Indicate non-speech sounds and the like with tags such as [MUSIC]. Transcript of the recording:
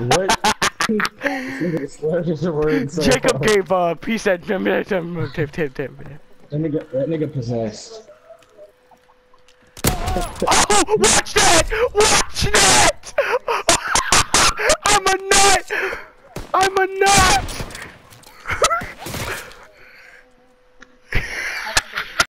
what? [LAUGHS] Jacob gave up. He said, Tim Tim Tim Tim. That nigga, that nigga possessed. Oh, watch that! Watch that! [LAUGHS] I'm a nut! I'm a nut!